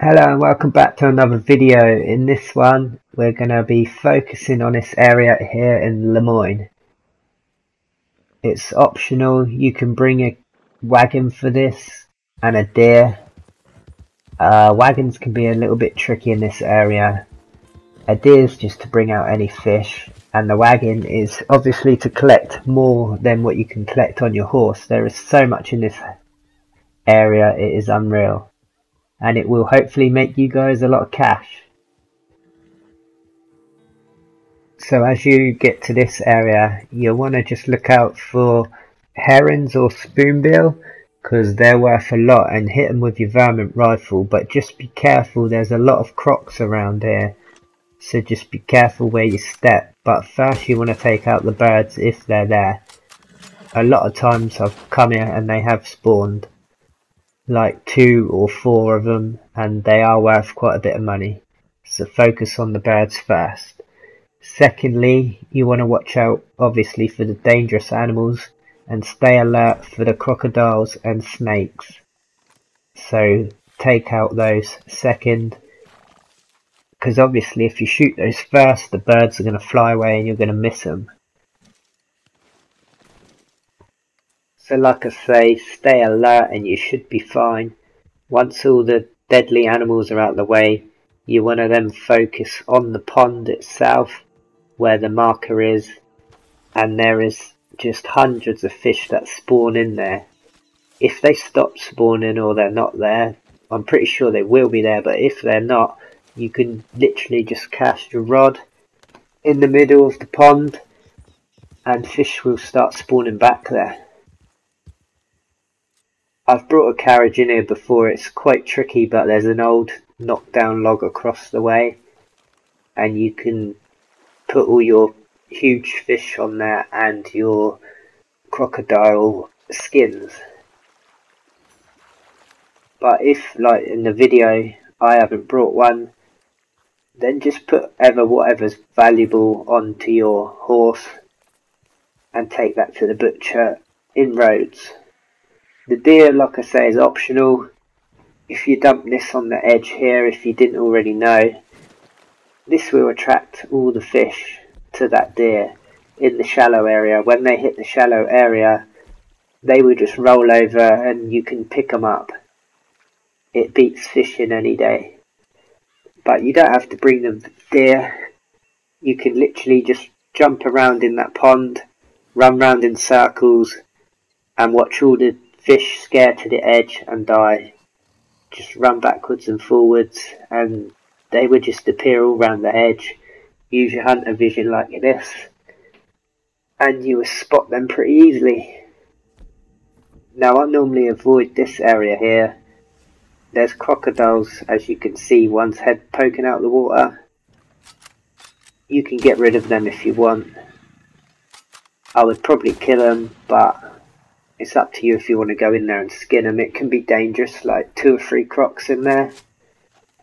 Hello and welcome back to another video. In this one we're going to be focusing on this area here in Lemoyne. It's optional, you can bring a wagon for this and a deer. Uh, wagons can be a little bit tricky in this area. A deer is just to bring out any fish and the wagon is obviously to collect more than what you can collect on your horse. There is so much in this area, it is unreal and it will hopefully make you guys a lot of cash. So as you get to this area, you'll want to just look out for herons or spoonbill because they're worth a lot and hit them with your varmint rifle. But just be careful there's a lot of crocs around here so just be careful where you step. But first you want to take out the birds if they're there. A lot of times I've come here and they have spawned like two or four of them and they are worth quite a bit of money. So focus on the birds first. Secondly, you want to watch out obviously for the dangerous animals and stay alert for the crocodiles and snakes. So take out those second because obviously if you shoot those first the birds are going to fly away and you're going to miss them. So like I say, stay alert and you should be fine. Once all the deadly animals are out of the way, you want to then focus on the pond itself where the marker is and there is just hundreds of fish that spawn in there. If they stop spawning or they're not there, I'm pretty sure they will be there, but if they're not, you can literally just cast your rod in the middle of the pond and fish will start spawning back there. I've brought a carriage in here before, it's quite tricky but there's an old knockdown log across the way and you can put all your huge fish on there and your crocodile skins. But if, like in the video, I haven't brought one, then just put ever whatever's valuable onto your horse and take that to the butcher in Rhodes. The deer, like I say, is optional. If you dump this on the edge here, if you didn't already know, this will attract all the fish to that deer in the shallow area. When they hit the shallow area, they will just roll over and you can pick them up. It beats fishing any day. But you don't have to bring them deer. You can literally just jump around in that pond, run round in circles, and watch all the fish scare to the edge and die. Just run backwards and forwards and they would just appear all around the edge. Use your hunter vision like this and you will spot them pretty easily. Now I normally avoid this area here. There's crocodiles as you can see, one's head poking out of the water. You can get rid of them if you want. I would probably kill them but it's up to you if you want to go in there and skin them. It can be dangerous, like two or three crocs in there.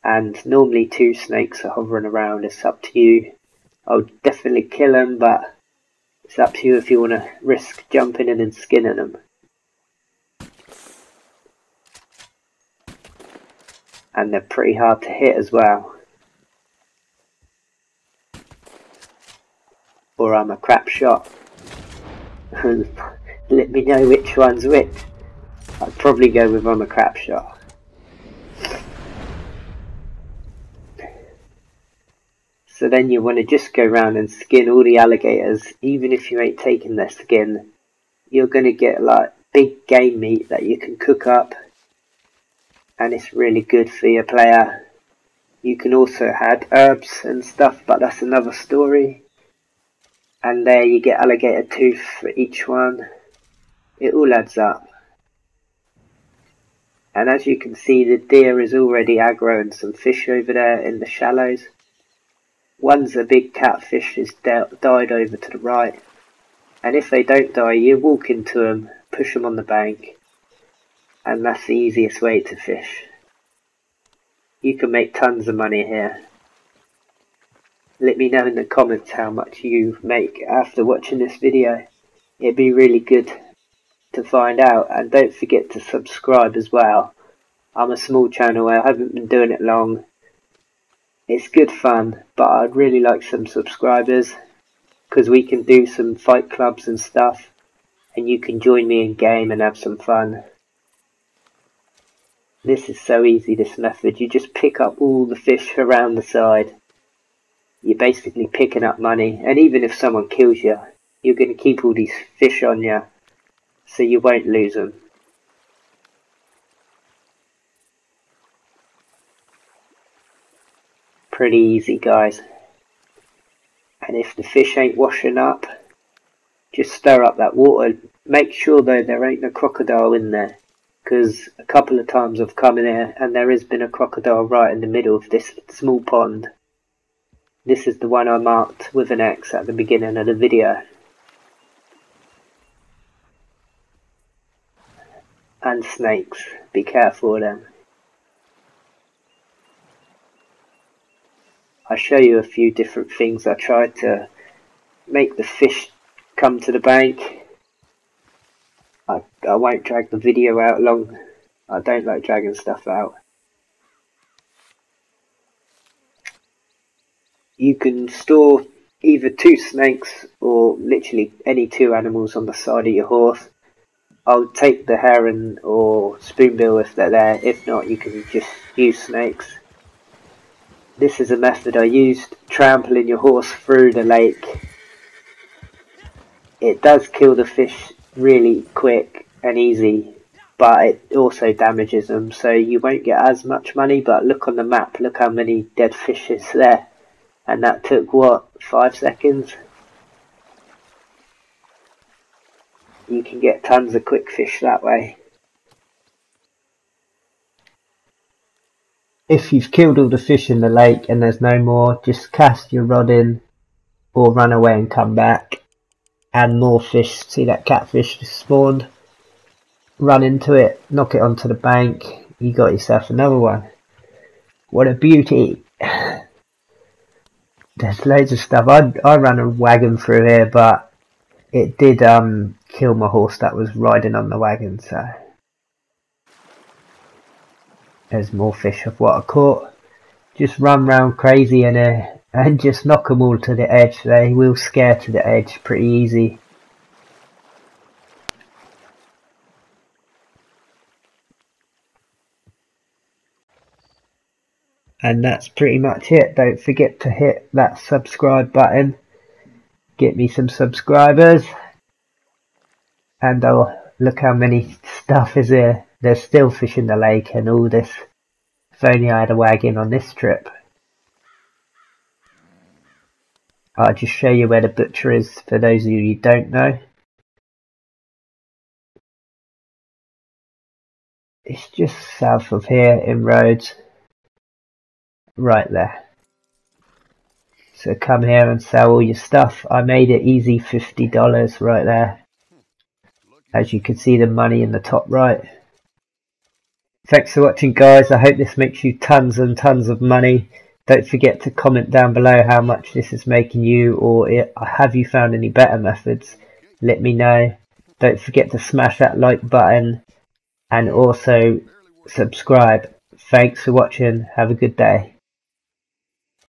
And normally two snakes are hovering around. It's up to you. I would definitely kill them, but it's up to you if you want to risk jumping in and skinning them. And they're pretty hard to hit as well. Or I'm a crap shot. let me know which one's which. I'd probably go with on a crap shot. So then you want to just go around and skin all the alligators, even if you ain't taking their skin. You're going to get like big game meat that you can cook up and it's really good for your player. You can also add herbs and stuff, but that's another story. And there you get alligator tooth for each one it all adds up. And as you can see, the deer is already aggroing some fish over there in the shallows. One's a big catfish has died over to the right. And if they don't die, you walk into them, push them on the bank. And that's the easiest way to fish. You can make tons of money here. Let me know in the comments how much you make after watching this video. It'd be really good to find out and don't forget to subscribe as well I'm a small channel, I haven't been doing it long. It's good fun, but I'd really like some subscribers because we can do some fight clubs and stuff and you can join me in game and have some fun. This is so easy, this method. You just pick up all the fish around the side. You're basically picking up money. And even if someone kills you, you're going to keep all these fish on you. So you won't lose them. Pretty easy, guys. And if the fish ain't washing up, just stir up that water. Make sure though there ain't a crocodile in there because a couple of times I've come in here and there has been a crocodile right in the middle of this small pond. This is the one I marked with an X at the beginning of the video. And snakes, be careful of them. I show you a few different things. I tried to make the fish come to the bank I, I won't drag the video out long. I don't like dragging stuff out. You can store either two snakes or literally any two animals on the side of your horse. I'll take the heron or spoonbill if they're there. If not, you can just use snakes. This is a method I used, trampling your horse through the lake. It does kill the fish really quick and easy, but it also damages them, so you won't get as much money. But look on the map, look how many dead fish is there, and that took what five seconds. You can get tons of quick fish that way. If you've killed all the fish in the lake and there's no more, just cast your rod in or run away and come back and more fish. See that catfish just spawned? Run into it, knock it onto the bank, you got yourself another one. What a beauty! There's loads of stuff. I I ran a wagon through here, but it did um kill my horse that was riding on the wagon. So there's more fish of what I caught. Just run round crazy in here and just knock them all to the edge. They will scare to the edge pretty easy. And that's pretty much it. Don't forget to hit that subscribe button. Get me some subscribers. And I'll look how many stuff is there. There's still fish in the lake and all this. If only I had a wagon on this trip. I'll just show you where the butcher is for those of you who don't know. It's just south of here in Rhodes. Right there. So come here and sell all your stuff. I made it easy $50 right there. As you can see the money in the top right. Thanks for watching guys. I hope this makes you tons and tons of money. Don't forget to comment down below how much this is making you or have you found any better methods. Let me know. Don't forget to smash that like button and also subscribe. Thanks for watching. Have a good day.